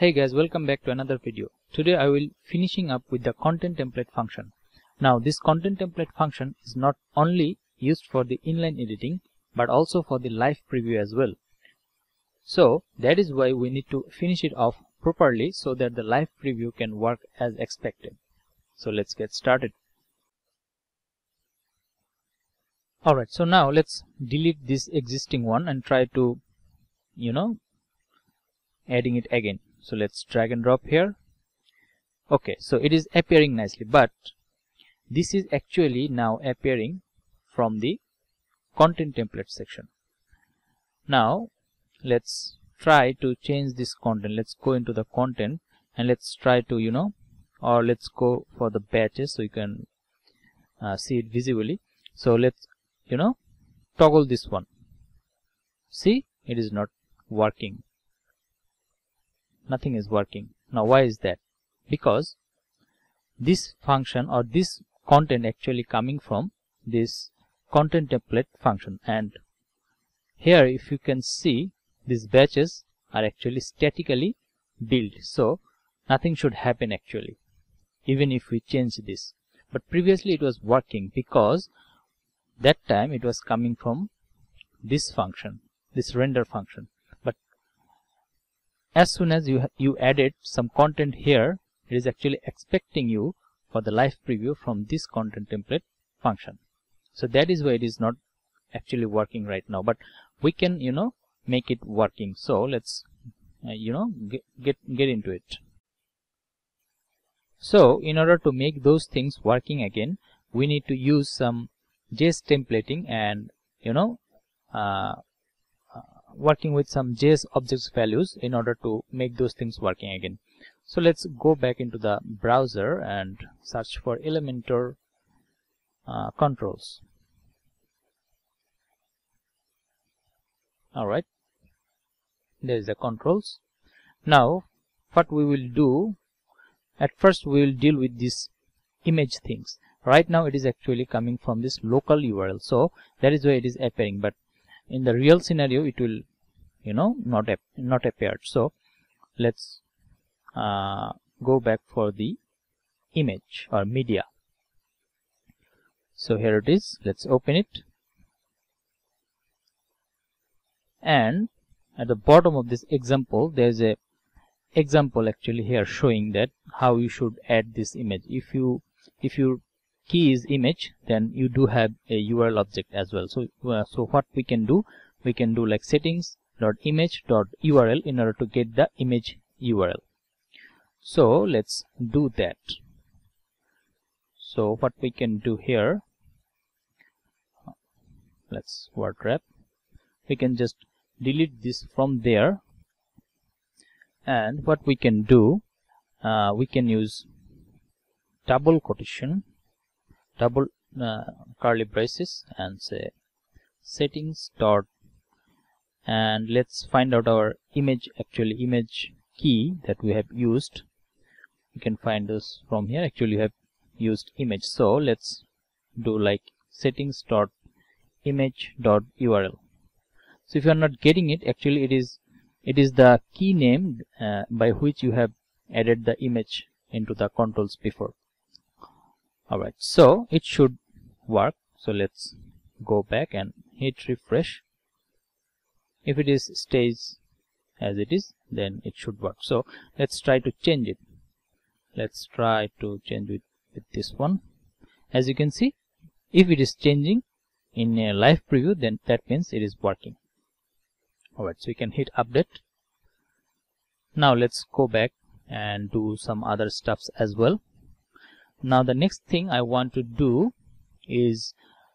Hey guys, welcome back to another video. Today I will finishing up with the content template function. Now this content template function is not only used for the inline editing but also for the live preview as well. So that is why we need to finish it off properly so that the live preview can work as expected. So let's get started. Alright, so now let's delete this existing one and try to, you know, adding it again so let's drag and drop here. Okay so it is appearing nicely but this is actually now appearing from the content template section. Now let's try to change this content. Let's go into the content and let's try to you know or let's go for the batches so you can uh, see it visibly. So let's you know toggle this one. See it is not working nothing is working. Now why is that? Because this function or this content actually coming from this content template function. And here if you can see these batches are actually statically built. So nothing should happen actually even if we change this. But previously it was working because that time it was coming from this function this render function as soon as you you added some content here it is actually expecting you for the live preview from this content template function. So that is why it is not actually working right now but we can you know make it working. So let's uh, you know get, get get into it. So in order to make those things working again we need to use some JS templating and you know uh, working with some JS objects values in order to make those things working again. So let's go back into the browser and search for Elementor uh, controls. Alright, there is the controls. Now what we will do, at first we will deal with these image things. Right now it is actually coming from this local URL. So that is why it is appearing. But in the real scenario it will you know not not appeared so let's uh, go back for the image or media. So here it is. Let's open it. And at the bottom of this example there's a example actually here showing that how you should add this image. If you if you key is image then you do have a url object as well. So uh, so what we can do we can do like settings dot image dot url in order to get the image url so let's do that. So what we can do here let's word wrap. We can just delete this from there. And what we can do uh, we can use double quotation double uh, curly braces and say settings dot and let's find out our image actually image key that we have used. You can find this from here actually you have used image. So let's do like settings dot image dot url so if you are not getting it actually it is it is the key name uh, by which you have added the image into the controls before alright so it should work. So let's go back and hit refresh. If it is stays as it is then it should work. So let's try to change it. Let's try to change it with this one. As you can see if it is changing in a live preview then that means it is working. Alright so we can hit update. Now let's go back and do some other stuffs as well now the next thing I want to do is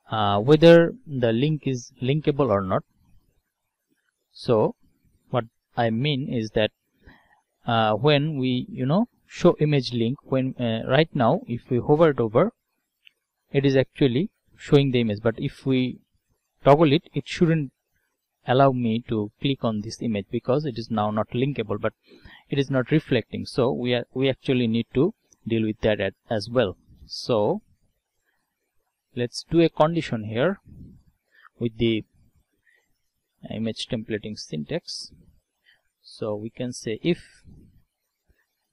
uh, whether the link is linkable or not. So what I mean is that uh, when we you know show image link when uh, right now if we hover it over it is actually showing the image. But if we toggle it it shouldn't allow me to click on this image because it is now not linkable but it is not reflecting. So we are we actually need to deal with that as well. So let's do a condition here with the image templating syntax. So we can say if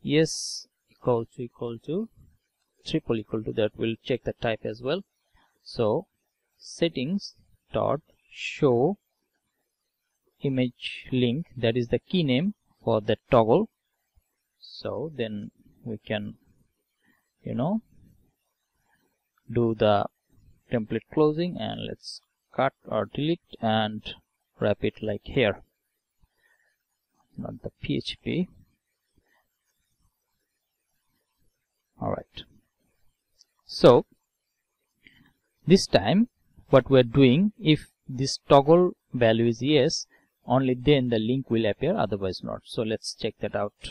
yes equal to equal to triple equal to that we'll check the type as well. So settings dot show image link that is the key name for the toggle. So then we can you know. Do the template closing and let's cut or delete and wrap it like here. Not the PHP all right so this time what we're doing if this toggle value is yes only then the link will appear otherwise not. So let's check that out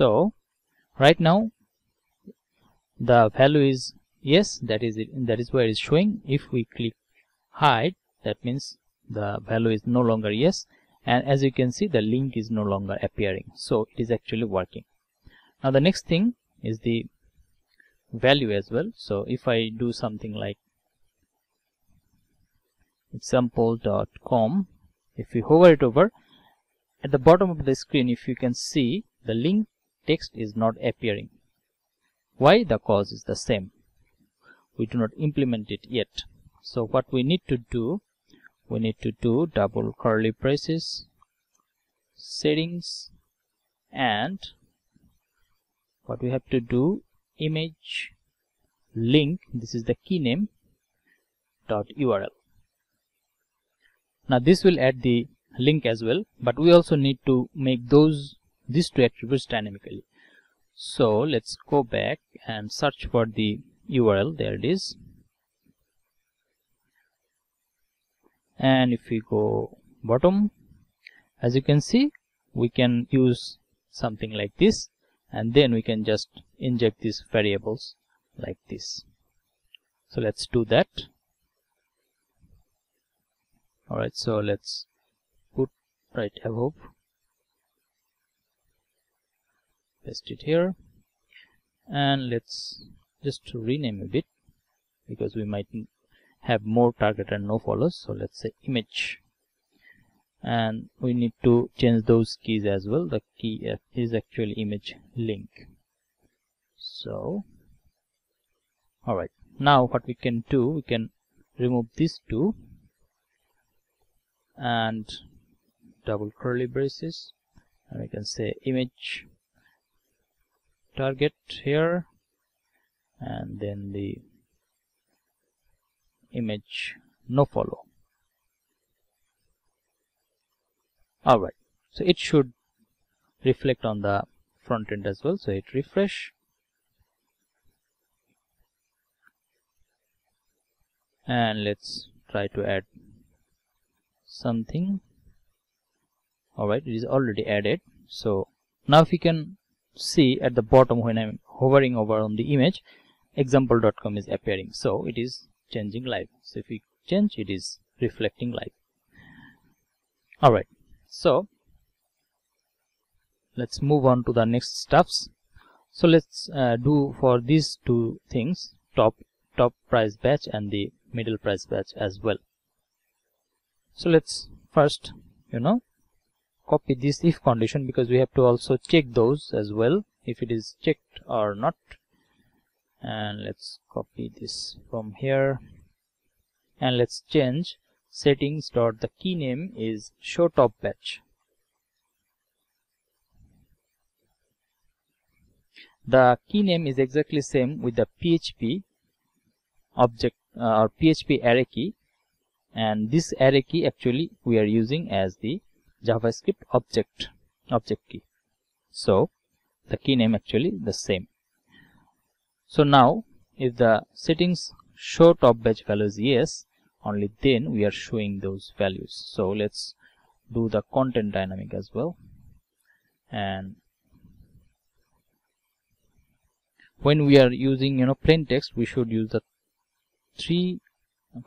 so right now the value is yes that is it that is where it's showing. If we click hide that means the value is no longer yes. And as you can see the link is no longer appearing. So it is actually working. Now the next thing is the value as well. So if I do something like example.com if we hover it over at the bottom of the screen if you can see the link text is not appearing. Why the cause is the same? We do not implement it yet. So what we need to do we need to do double curly braces settings and what we have to do image link this is the key name dot url now this will add the link as well but we also need to make those these two attributes dynamically. So let's go back and search for the url there it is. And if we go bottom as you can see we can use something like this and then we can just inject these variables like this. So let's do that. All right so let's put right above paste it here. And let's just rename a bit because we might have more target and no follows so let's say image. And we need to change those keys as well. The key uh, is actually image link. So all right now what we can do we can remove these two. And double curly braces. And we can say image target here. And then the image no follow. All right so it should reflect on the front end as well. So hit refresh. And let's try to add something. All right it is already added. So now if you can see at the bottom when I'm hovering over on the image example.com is appearing. So it is changing live so if we change it is reflecting live all right so let's move on to the next steps. So let's uh, do for these two things top top price batch and the middle price batch as well. So let's first you know copy this if condition because we have to also check those as well if it is checked or not. And let's copy this from here. And let's change. Settings dot the key name is show top batch. The key name is exactly same with the php object uh, or php array key. And this array key actually we are using as the javascript object object key. So the key name actually the same. So now if the settings show top batch values yes only then we are showing those values. So let's do the content dynamic as well. And when we are using you know plain text we should use the three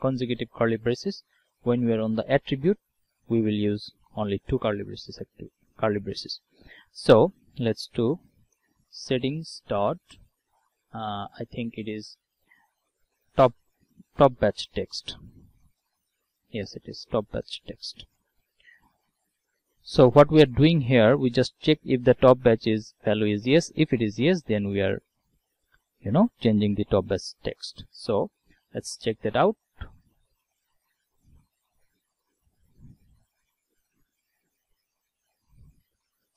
consecutive curly braces. When we are on the attribute we will use only two curly braces active curly braces so let's do settings dot uh, I think it is top top batch text. Yes it is top batch text. So what we are doing here we just check if the top batch is value is yes. If it is yes then we are you know changing the top batch text. So let's check that out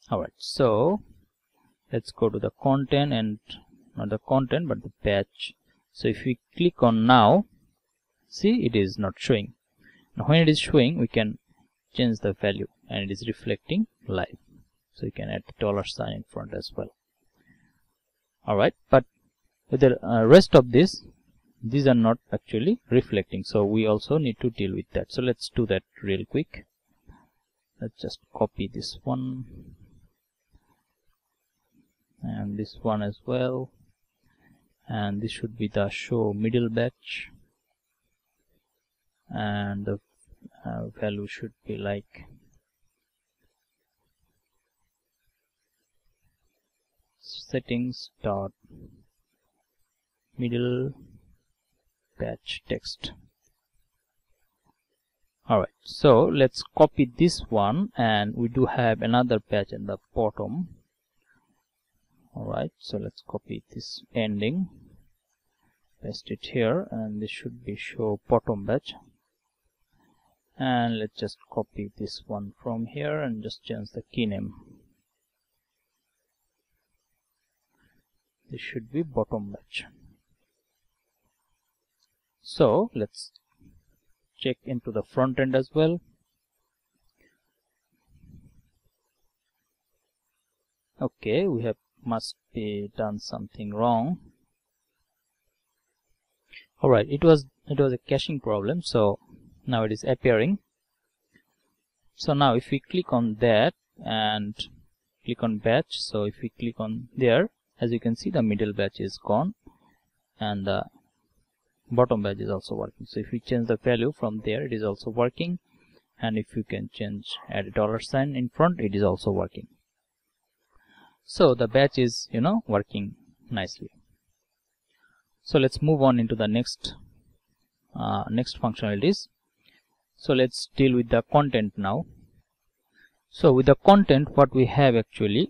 all right so let's go to the content and not the content but the patch so if we click on now see it is not showing. Now when it is showing we can change the value and it is reflecting live. So you can add the dollar sign in front as well. All right but with the uh, rest of this these are not actually reflecting. So we also need to deal with that. So let's do that real quick. Let's just copy this one and this one as well. And this should be the show middle batch. And the uh, value should be like settings dot middle batch text. Alright so let's copy this one and we do have another patch in the bottom alright so let's copy this ending. Paste it here and this should be show bottom batch. And let's just copy this one from here and just change the key name. This should be bottom batch. So let's check into the front end as well. Okay we have must be done something wrong. All right it was it was a caching problem so now it is appearing. So now if we click on that and click on batch so if we click on there as you can see the middle batch is gone and the bottom batch is also working. So if we change the value from there it is also working. And if you can change add a dollar sign in front it is also working so the batch is you know working nicely. So let's move on into the next uh, next functionalities. So let's deal with the content now. So with the content what we have actually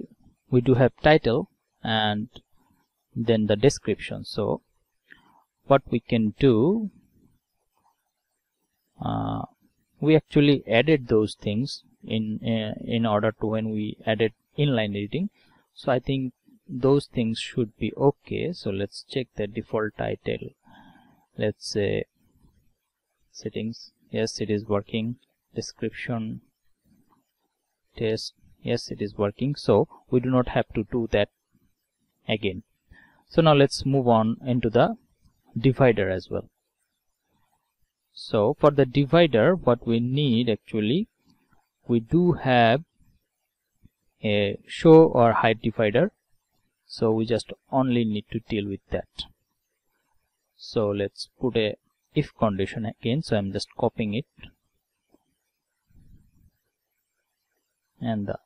we do have title and then the description. So what we can do uh, we actually added those things in uh, in order to when we added inline editing so I think those things should be okay. So let's check the default title. Let's say settings. Yes it is working. Description test. Yes it is working. So we do not have to do that again. So now let's move on into the divider as well. So for the divider what we need actually we do have a show or hide divider. So we just only need to deal with that. So let's put a if condition again. So i'm just copying it. And the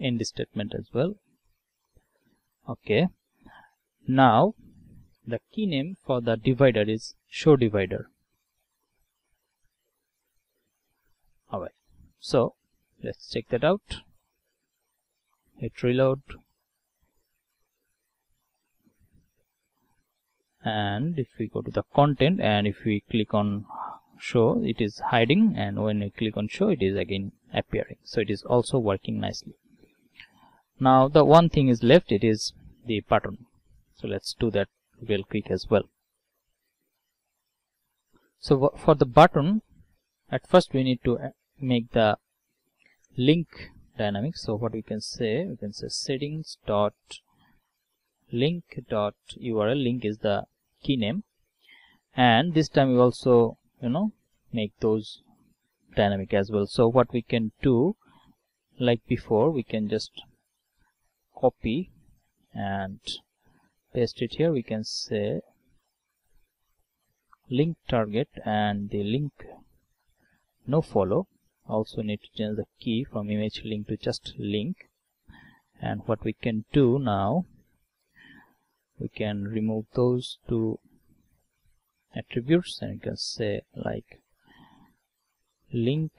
end statement as well. Okay. Now the key name for the divider is show divider. Alright so let's check that out. Hit reload. And if we go to the content and if we click on show it is hiding. And when we click on show it is again appearing. So it is also working nicely. Now the one thing is left it is the button so let's do that real quick as well. So for the button at first we need to make the link dynamic. So what we can say we can say settings dot link dot url link is the key name. And this time we also you know make those dynamic as well. So what we can do like before we can just copy and paste it here. We can say link target and the link no follow also need to change the key from image link to just link. And what we can do now we can remove those two attributes and you can say like link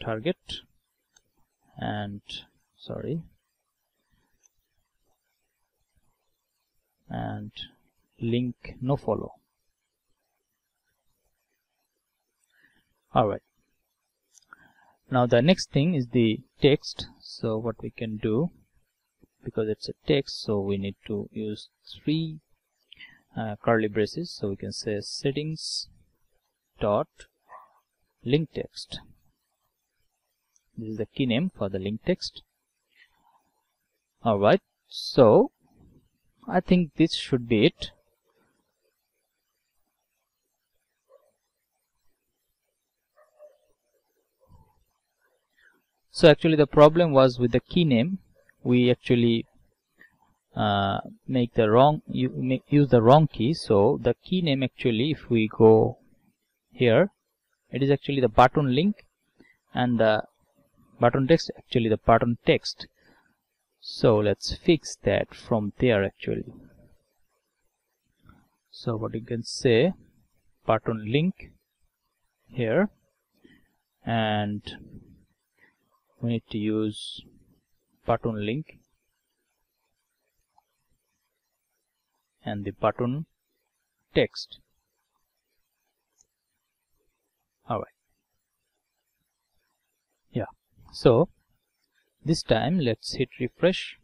target and sorry and link no follow. All right now the next thing is the text. So what we can do because it's a text so we need to use three uh, curly braces. So we can say settings dot link text. This is the key name for the link text. All right. So i think this should be it so actually the problem was with the key name. We actually uh, make the wrong use the wrong key. So the key name actually if we go here it is actually the button link and the button text actually the button text. So let's fix that from there actually. So what you can say button link here and we need to use button link. And the button text. All right yeah. So this time let's hit refresh.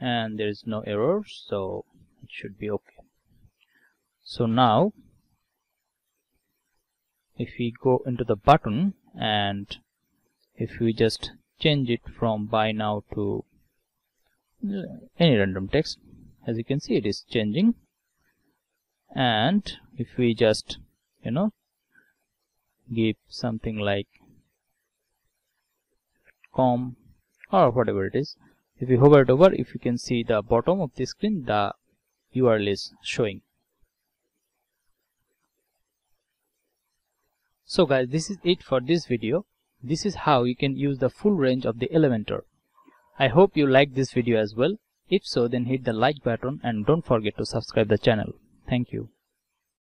And there is no error so it should be okay. So now if we go into the button and if we just change it from buy now to any random text. As you can see it is changing. And if we just you know give something like com or whatever it is. If you hover it over if you can see the bottom of the screen the URL is showing. So guys this is it for this video this is how you can use the full range of the Elementor. I hope you like this video as well. If so then hit the like button and don't forget to subscribe the channel. Thank you